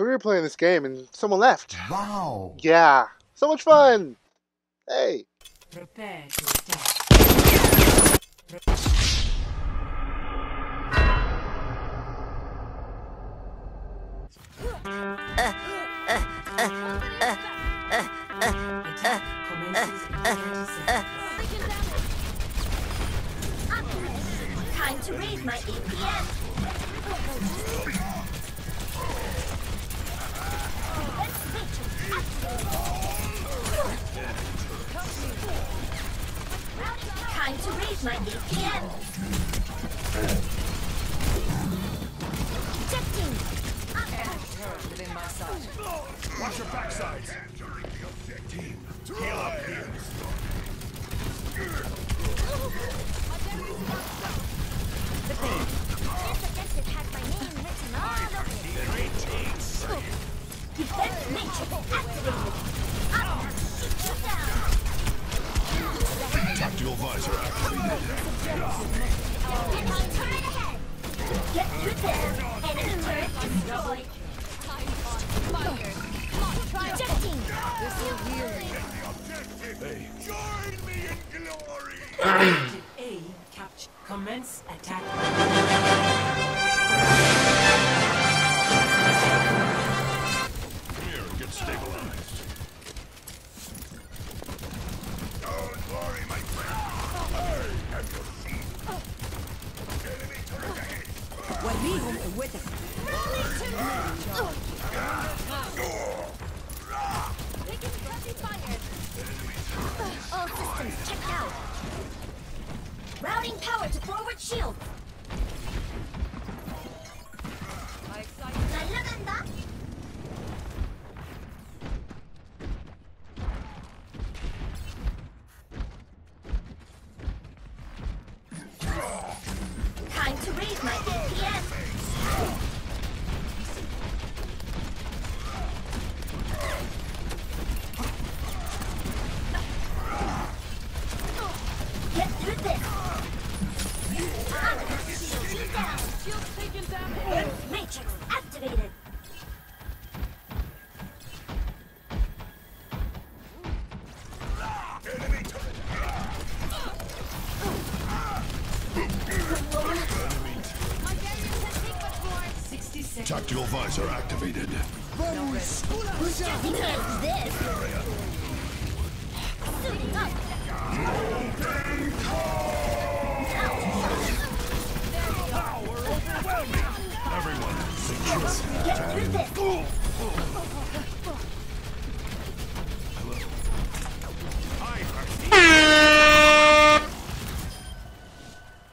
So we were playing this game and someone left. Wow. Yeah. So much fun. Hey. Prepare to attack. Attack commences in 30 seconds. Time to raise my APM. Time to raise my. Ejecting. Watch your backsides. Heal up here. Tactical visor activated. Get join me in glory. Commence attack. Ahead. All Tactical visor activated. Booster defense this. Suiting up. Everyone, secure. Get through this.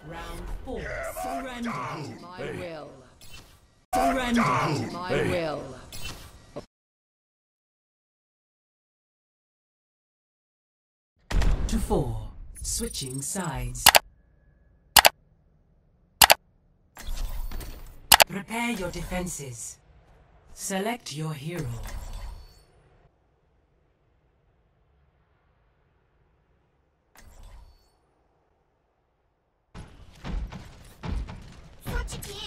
Round four. Surrender my will. Surrender to my Hey. will. To four. Switching sides. Prepare your defenses. Select your hero. 솔직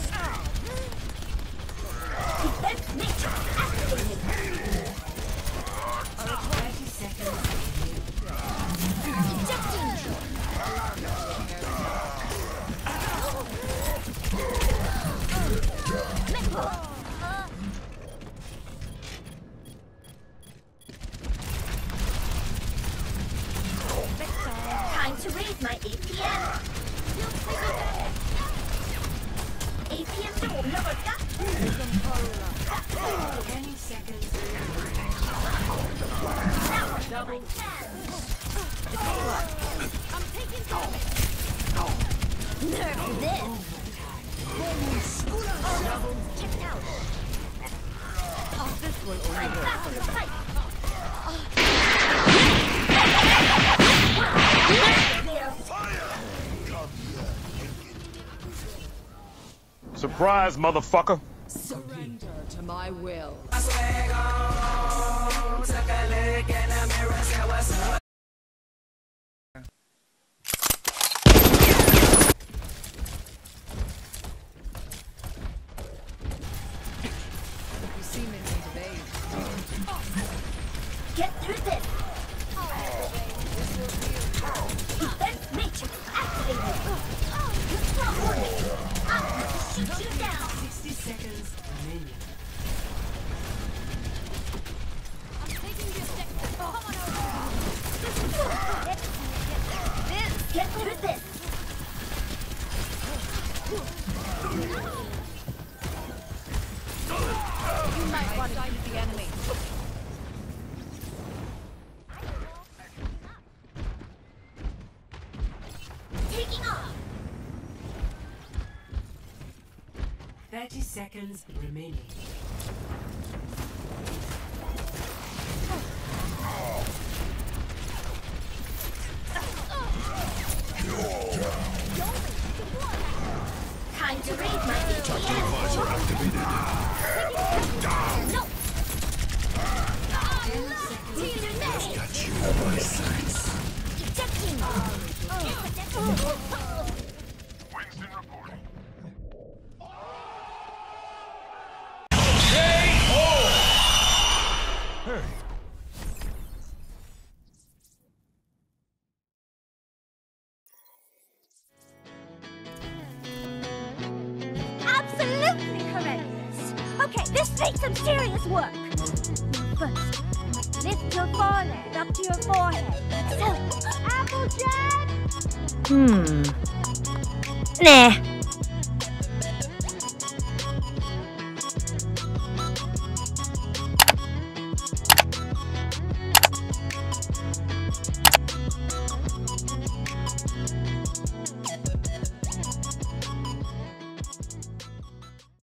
Oh, this will only work Surprise, motherfucker. Surrender to my will. Get through this! You might want to find the enemy. Taking off! 30 seconds remaining. Takes some serious work! First, lift your forehead up to your forehead. So, Applejack! Hmm. Nah,